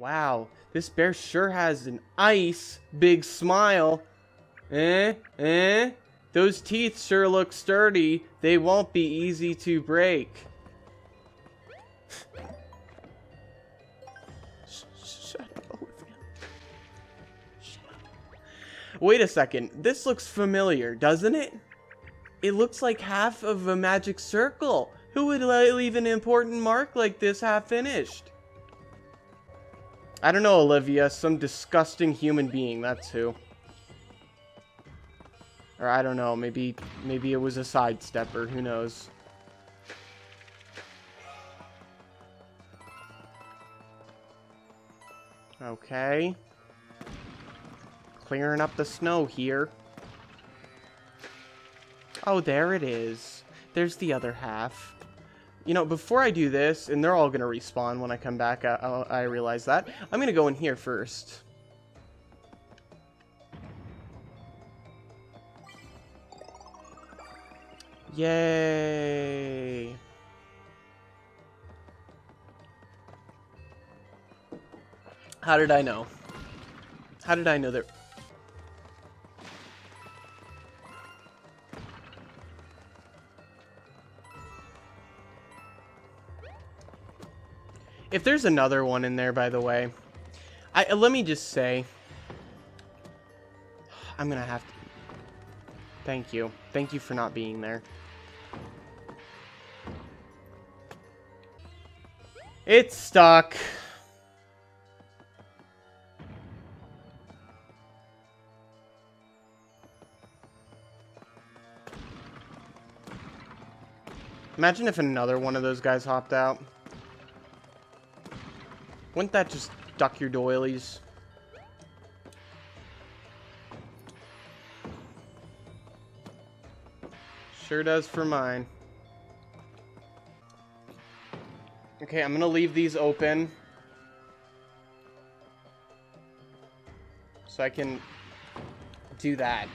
Wow, this bear sure has an ice big smile. Eh? Eh? Those teeth sure look sturdy. They won't be easy to break. Shut up. Wait a second. This looks familiar, doesn't it? It looks like half of a magic circle. Who would leave an important mark like this half finished? I don't know, Olivia. Some disgusting human being, that's who. Or I don't know, maybe maybe it was a sidestepper, who knows. Okay. Clearing up the snow here. Oh, there it is. There's the other half. You know, before I do this, and they're all going to respawn when I come back, I, I realize that. I'm going to go in here first. Yay! How did I know? How did I know that... If there's another one in there, by the way, I let me just say, I'm gonna have to. Thank you. Thank you for not being there. It's stuck. Imagine if another one of those guys hopped out. Wouldn't that just duck your doilies? Sure does for mine. Okay, I'm gonna leave these open. So I can do that.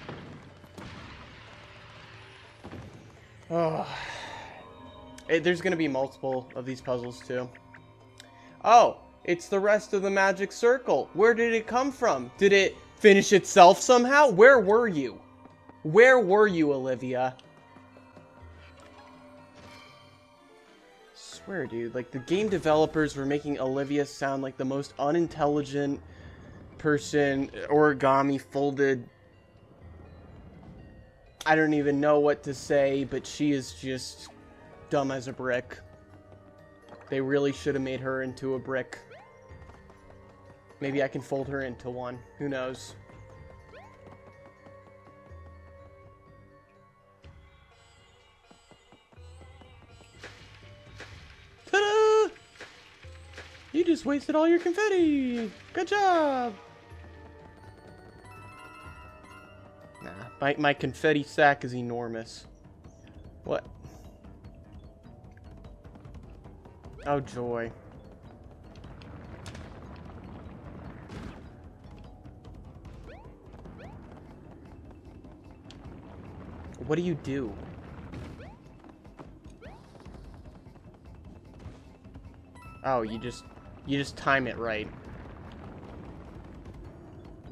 Oh. It, there's gonna be multiple of these puzzles too. Oh, it's the rest of the magic circle. Where did it come from? Did it finish itself somehow? Where were you? Where were you, Olivia? swear, dude, like the game developers were making Olivia sound like the most unintelligent person, origami folded. I don't even know what to say, but she is just dumb as a brick. They really should have made her into a brick. Maybe I can fold her into one. Who knows? Ta-da! You just wasted all your confetti! Good job! Nah, my, my confetti sack is enormous. What? Oh, joy. What do you do? Oh, you just you just time it right.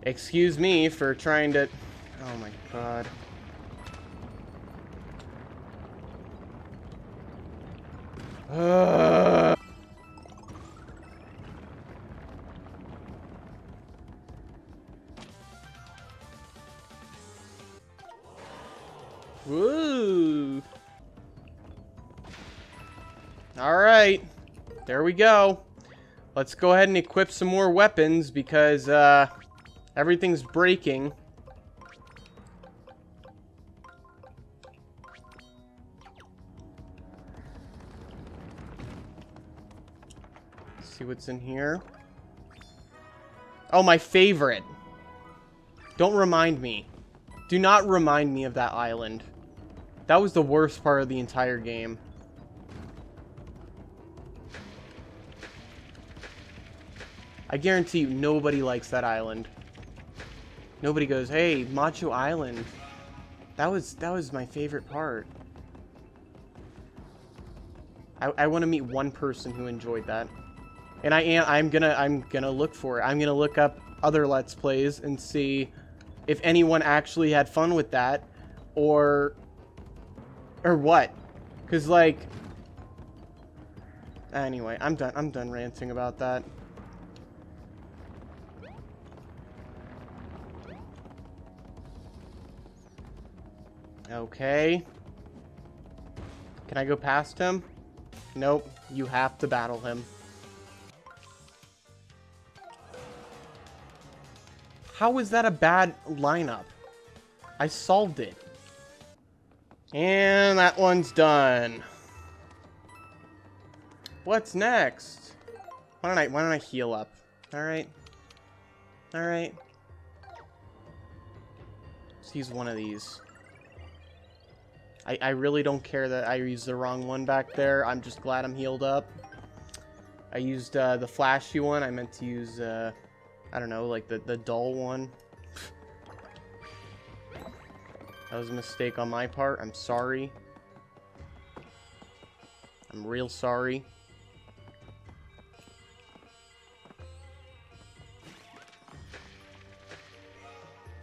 Excuse me for trying to Oh my god. Uh... Woo! Alright. There we go. Let's go ahead and equip some more weapons because uh, everything's breaking. see what's in here. Oh, my favorite. Don't remind me. Do not remind me of that island. That was the worst part of the entire game. I guarantee you, nobody likes that island. Nobody goes, hey, Machu Island. That was, that was my favorite part. I, I want to meet one person who enjoyed that. And I am I'm gonna I'm gonna look for it. I'm gonna look up other Let's Plays and see if anyone actually had fun with that or or what. Cause like anyway, I'm done I'm done ranting about that. Okay. Can I go past him? Nope. You have to battle him. How is that a bad lineup? I solved it. And that one's done. What's next? Why don't I why don't I heal up? Alright. Alright. Let's use one of these. I, I really don't care that I used the wrong one back there. I'm just glad I'm healed up. I used uh, the flashy one. I meant to use, uh, I don't know, like the, the dull one. That was a mistake on my part. I'm sorry. I'm real sorry.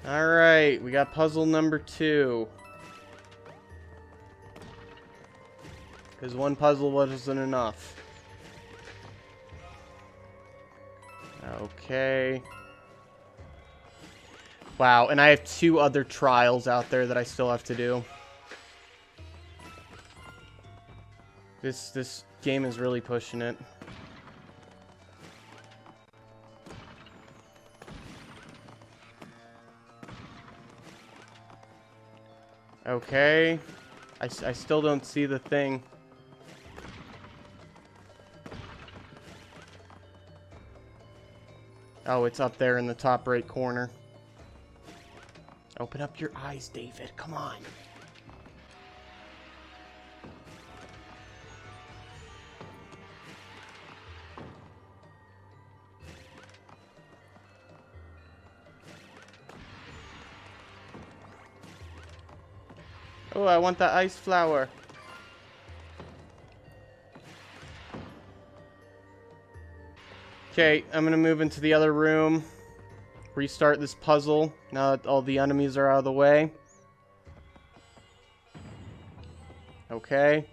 Alright, we got puzzle number two. Because one puzzle wasn't enough. Okay. Wow, and I have two other trials out there that I still have to do. This this game is really pushing it. Okay. I, I still don't see the thing. Oh, it's up there in the top right corner. Open up your eyes, David. Come on. Oh, I want the ice flower. Okay, I'm gonna move into the other room. Restart this puzzle now that all the enemies are out of the way. Okay.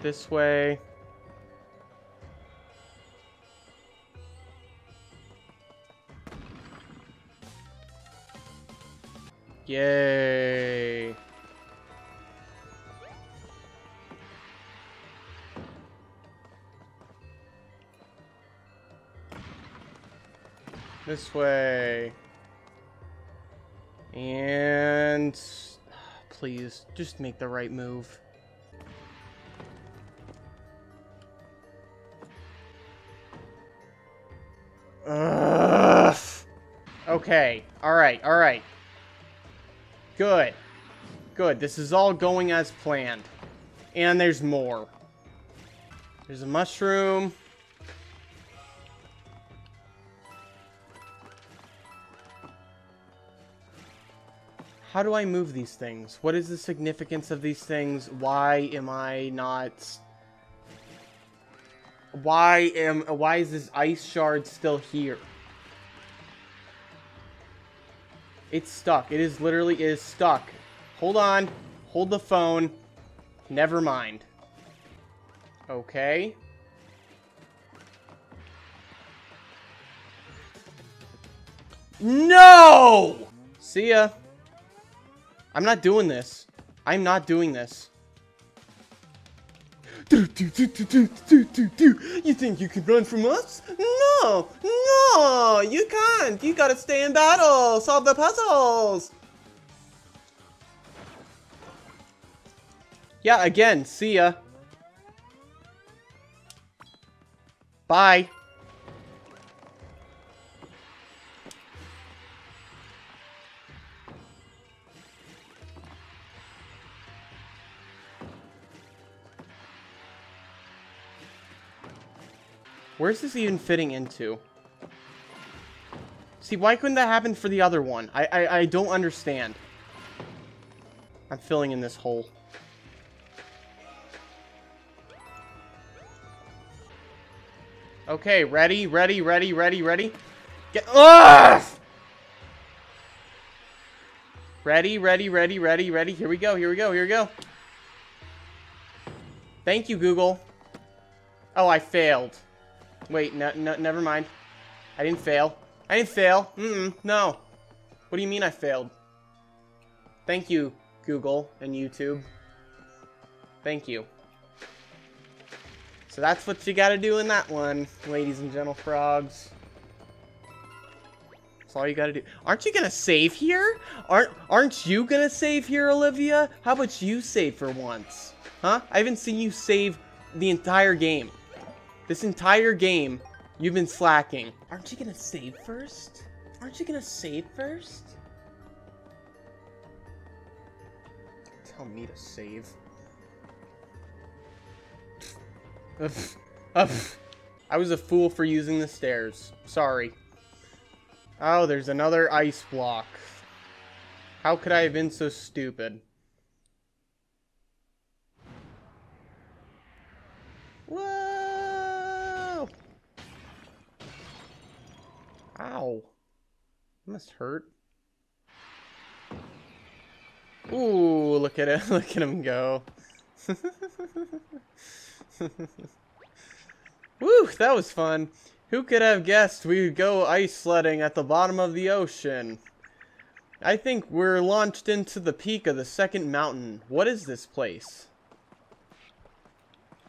This way. Yay. This way. And... Please, just make the right move. Ugh. Okay, alright, alright. Good. Good, this is all going as planned. And there's more. There's a mushroom. How do I move these things? What is the significance of these things? Why am I not... Why am... Why is this ice shard still here? It's stuck. It is literally it is stuck. Hold on. Hold the phone. Never mind. Okay. No! See ya. I'm not doing this. I'm not doing this. You think you can run from us? No! No! You can't! You gotta stay in battle! Solve the puzzles! Yeah, again, see ya. Bye. Where's this even fitting into? See, why couldn't that happen for the other one? I, I, I don't understand. I'm filling in this hole. Okay, ready, ready, ready, ready, ready. Get. Ugh! Ready, ready, ready, ready, ready. Here we go, here we go, here we go. Thank you, Google. Oh, I failed. Wait, no, no, never mind. I didn't fail. I didn't fail. Mm-mm, no. What do you mean I failed? Thank you, Google and YouTube. Thank you. So that's what you gotta do in that one, ladies and gentle frogs. That's all you gotta do. Aren't you gonna save here? Aren't aren't you gonna save here, Olivia? How about you save for once? Huh? I haven't seen you save the entire game. This entire game, you've been slacking. Aren't you gonna save first? Aren't you gonna save first? Tell me to save. I was a fool for using the stairs. Sorry. Oh, there's another ice block. How could I have been so stupid? Ow. That must hurt. Ooh, look at it. Look at him go. Woo, that was fun. Who could have guessed we would go ice sledding at the bottom of the ocean? I think we're launched into the peak of the second mountain. What is this place?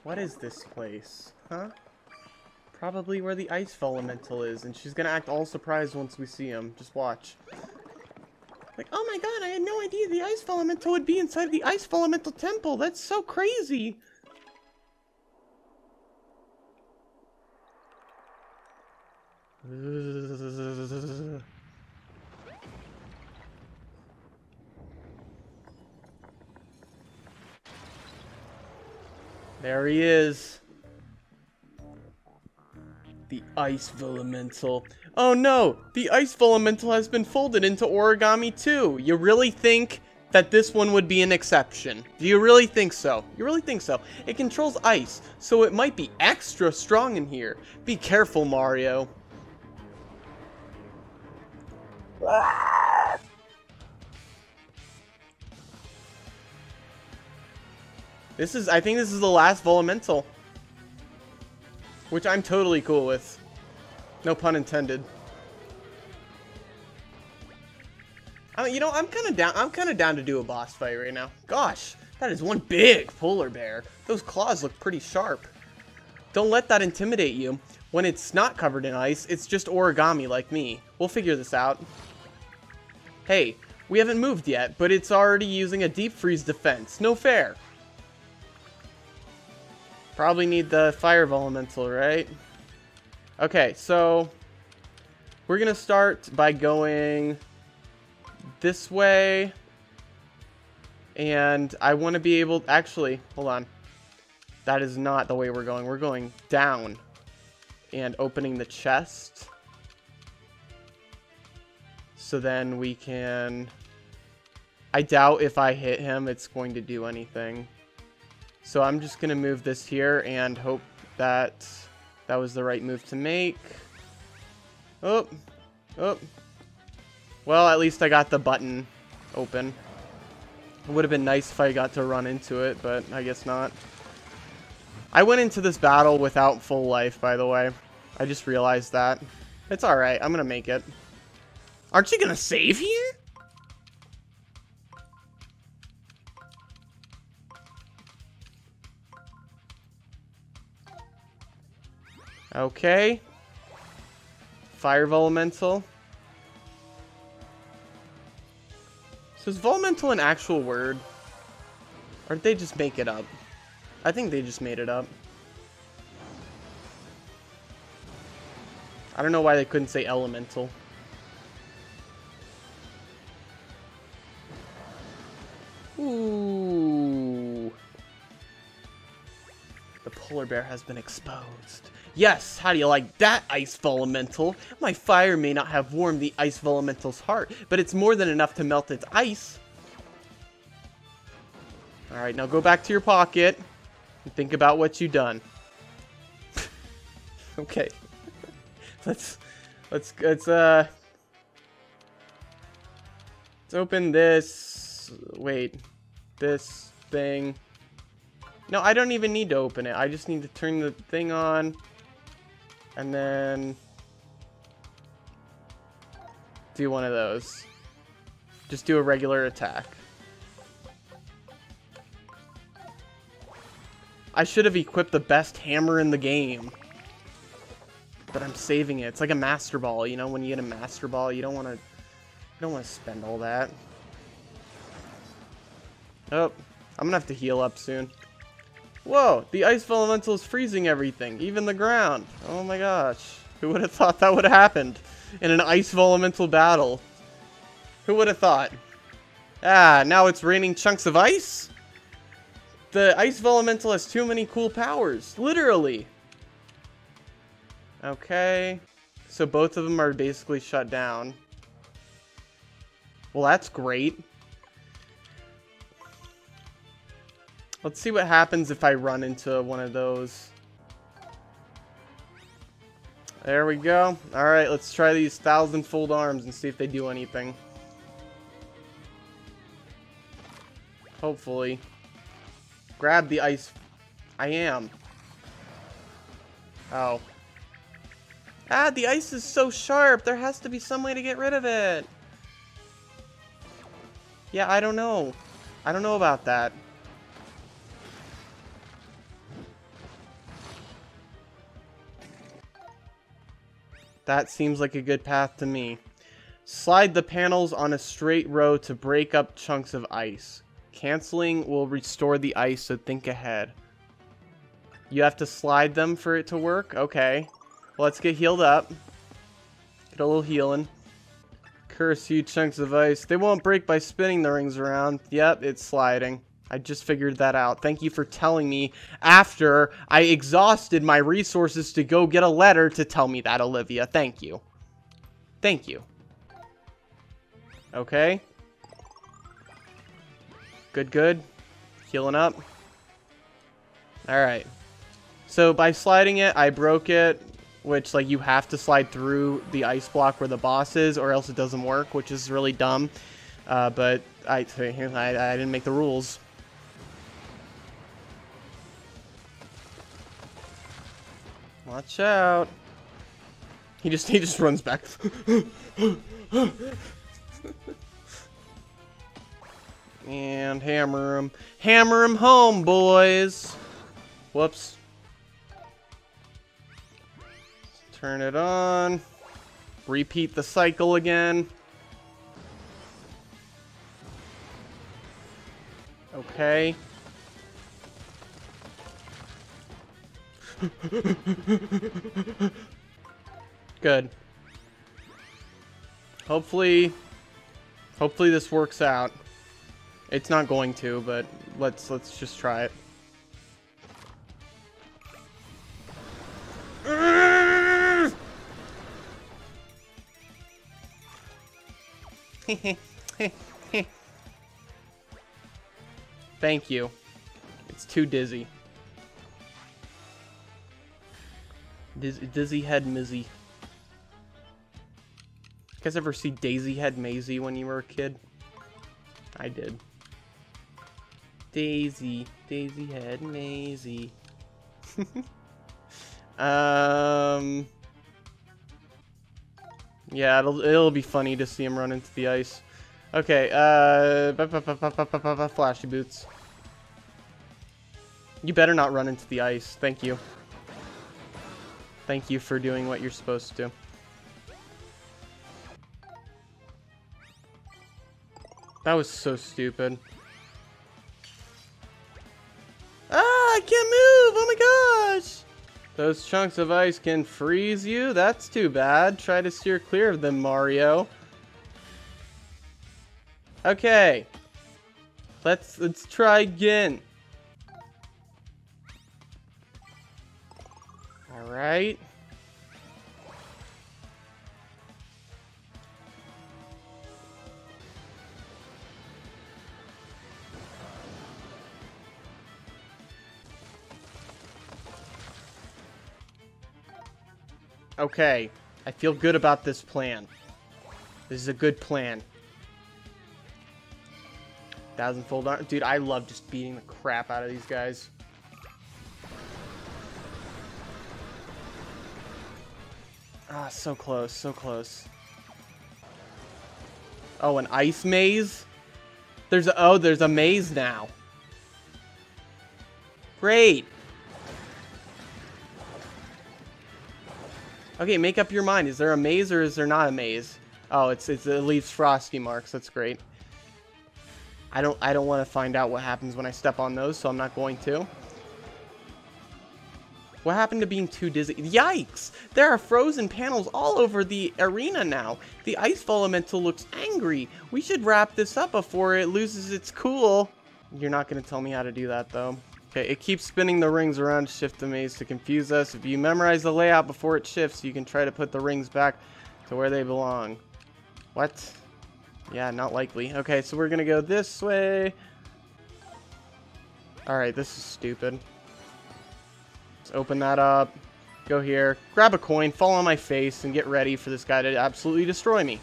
What is this place? Huh? Probably where the ice elemental is, and she's gonna act all surprised once we see him. Just watch. Like, oh my god, I had no idea the ice elemental would be inside the ice elemental temple. That's so crazy. There he is. Ice Elemental. Oh no! The Ice Elemental has been folded into Origami too! You really think that this one would be an exception? Do you really think so? You really think so? It controls ice, so it might be extra strong in here. Be careful, Mario. This is, I think this is the last Vellumental. Which I'm totally cool with. No pun intended. I mean, you know, I'm kind of down, I'm kind of down to do a boss fight right now. Gosh, that is one big polar bear. Those claws look pretty sharp. Don't let that intimidate you. When it's not covered in ice, it's just origami like me. We'll figure this out. Hey, we haven't moved yet, but it's already using a deep freeze defense. No fair. Probably need the fire elemental, right? Okay, so we're going to start by going this way. And I want to be able... Actually, hold on. That is not the way we're going. We're going down and opening the chest. So then we can... I doubt if I hit him, it's going to do anything. So I'm just going to move this here and hope that that was the right move to make. Oh, oh. Well, at least I got the button open. It would have been nice if I got to run into it, but I guess not. I went into this battle without full life, by the way. I just realized that. It's alright, I'm gonna make it. Aren't you gonna save here? Okay. Fire Elemental. So is Vellumental an actual word? Or did they just make it up? I think they just made it up. I don't know why they couldn't say elemental. Ooh. Polar bear has been exposed. Yes, how do you like that, Ice Elemental? My fire may not have warmed the Ice Elemental's heart, but it's more than enough to melt its ice. Alright, now go back to your pocket and think about what you've done. okay. let's let's let's uh let's open this wait. This thing. No, I don't even need to open it. I just need to turn the thing on and then do one of those. Just do a regular attack. I should have equipped the best hammer in the game. But I'm saving it. It's like a master ball, you know, when you get a master ball, you don't want to you don't want to spend all that. Oh, I'm going to have to heal up soon. Whoa, the ice elemental is freezing everything, even the ground. Oh my gosh. Who would have thought that would have happened in an ice elemental battle? Who would have thought? Ah, now it's raining chunks of ice? The ice elemental has too many cool powers. Literally. Okay. So both of them are basically shut down. Well, that's great. Let's see what happens if I run into one of those. There we go. Alright, let's try these thousand-fold arms and see if they do anything. Hopefully. Grab the ice. I am. Oh. Ah, the ice is so sharp. There has to be some way to get rid of it. Yeah, I don't know. I don't know about that. That seems like a good path to me. Slide the panels on a straight row to break up chunks of ice. Canceling will restore the ice, so think ahead. You have to slide them for it to work? Okay. Well, let's get healed up. Get a little healing. Curse you, chunks of ice. They won't break by spinning the rings around. Yep, it's sliding. I just figured that out. Thank you for telling me after I exhausted my resources to go get a letter to tell me that, Olivia. Thank you. Thank you. Okay. Good, good. Healing up. Alright. So by sliding it, I broke it, which, like, you have to slide through the ice block where the boss is, or else it doesn't work, which is really dumb. Uh, but I, I, I didn't make the rules. Watch out. He just he just runs back. and hammer him. Hammer him home, boys. Whoops. Turn it on. Repeat the cycle again. Okay. Good. Hopefully, hopefully this works out. It's not going to, but let's let's just try it. Thank you. It's too dizzy. Diz Dizzy Head Mizzy. You guys ever see Daisy Head Mayzie when you were a kid? I did. Daisy, Daisy Head Mayzie. um. Yeah, it'll it'll be funny to see him run into the ice. Okay, uh, flashy boots. You better not run into the ice. Thank you. Thank you for doing what you're supposed to. That was so stupid. Ah, I can't move! Oh my gosh! Those chunks of ice can freeze you? That's too bad. Try to steer clear of them, Mario. Okay. Let's let's try again. Right? Okay. I feel good about this plan. This is a good plan. Thousandfold. Dude, I love just beating the crap out of these guys. Ah, so close, so close. Oh, an ice maze? There's a, oh, there's a maze now. Great. Okay, make up your mind. Is there a maze or is there not a maze? Oh, it's, it's it leaves frosty marks. That's great. I don't I don't want to find out what happens when I step on those, so I'm not going to. What happened to being too dizzy? Yikes! There are frozen panels all over the arena now. The Ice Vellumental looks angry. We should wrap this up before it loses its cool. You're not going to tell me how to do that, though. Okay, it keeps spinning the rings around to shift the maze to confuse us. If you memorize the layout before it shifts, you can try to put the rings back to where they belong. What? Yeah, not likely. Okay, so we're going to go this way. Alright, this is stupid. Let's open that up. Go here. Grab a coin, fall on my face, and get ready for this guy to absolutely destroy me.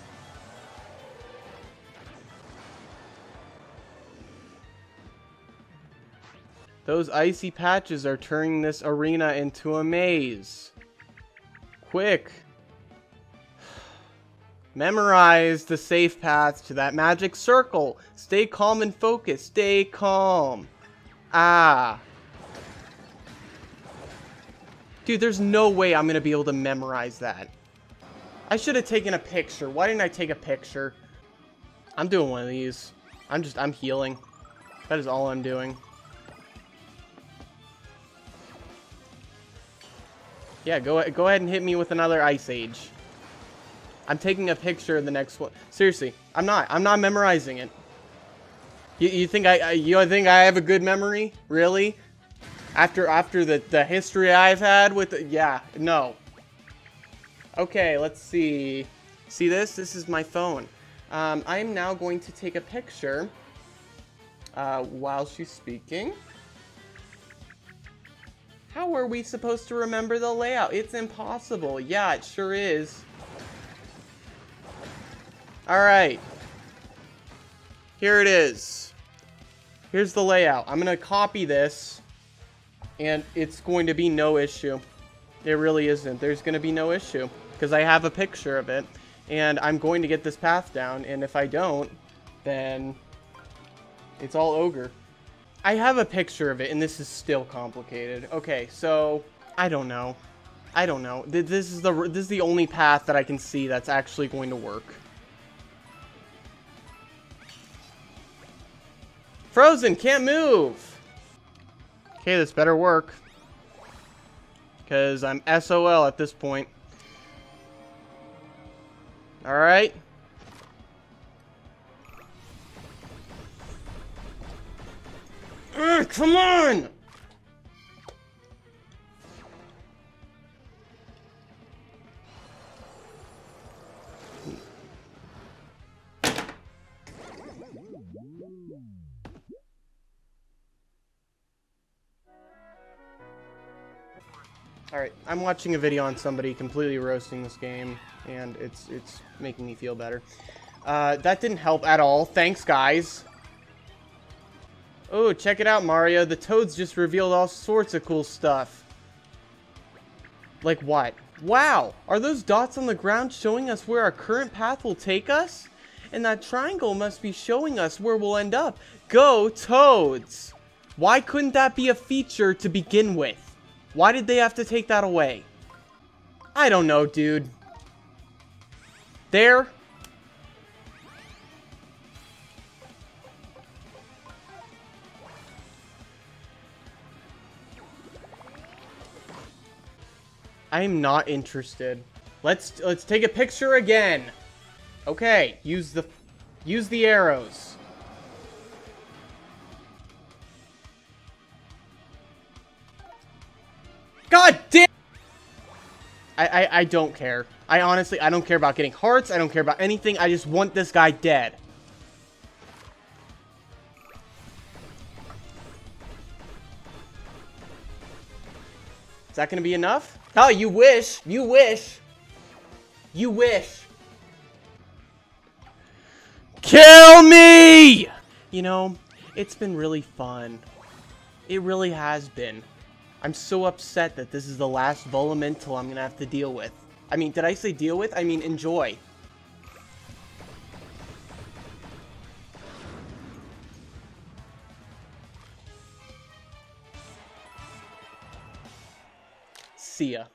Those icy patches are turning this arena into a maze. Quick. Memorize the safe path to that magic circle. Stay calm and focused. Stay calm. Ah. Dude, there's no way I'm going to be able to memorize that. I should have taken a picture. Why didn't I take a picture? I'm doing one of these. I'm just, I'm healing. That is all I'm doing. Yeah, go, go ahead and hit me with another Ice Age. I'm taking a picture of the next one. Seriously, I'm not. I'm not memorizing it. You, you think I, I you think I have a good memory? Really? After after the, the history I've had with the, yeah, no. Okay, let's see. See this? This is my phone. Um, I am now going to take a picture uh, while she's speaking. How are we supposed to remember the layout? It's impossible. Yeah, it sure is. Alright. Here it is. Here's the layout. I'm going to copy this and it's going to be no issue. It really isn't. There's going to be no issue because I have a picture of it and I'm going to get this path down and if I don't, then it's all ogre. I have a picture of it and this is still complicated. Okay, so I don't know. I don't know. This is the this is the only path that I can see that's actually going to work. Frozen, can't move. Okay, this better work. Because I'm SOL at this point. Alright. come on! Alright, I'm watching a video on somebody completely roasting this game, and it's it's making me feel better. Uh, that didn't help at all. Thanks, guys. Oh, check it out, Mario. The Toads just revealed all sorts of cool stuff. Like what? Wow! Are those dots on the ground showing us where our current path will take us? And that triangle must be showing us where we'll end up. Go, Toads! Why couldn't that be a feature to begin with? Why did they have to take that away? I don't know, dude. There. I'm not interested. Let's let's take a picture again. Okay, use the use the arrows. God damn! I, I, I don't care. I honestly, I don't care about getting hearts. I don't care about anything. I just want this guy dead. Is that going to be enough? Oh, you wish. You wish. You wish. Kill me! You know, it's been really fun. It really has been. I'm so upset that this is the last Vellumental I'm gonna have to deal with. I mean, did I say deal with? I mean, enjoy. See ya.